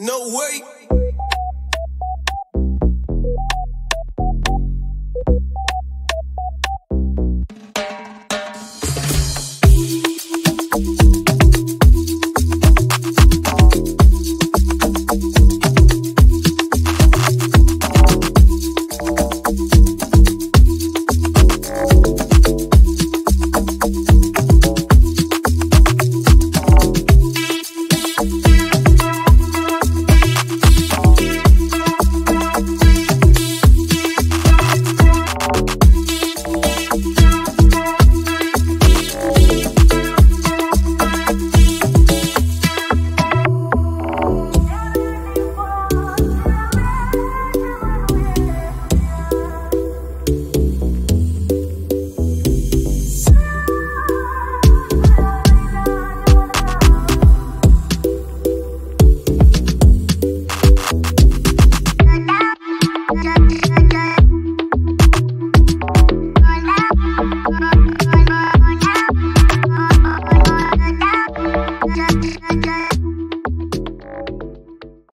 No way.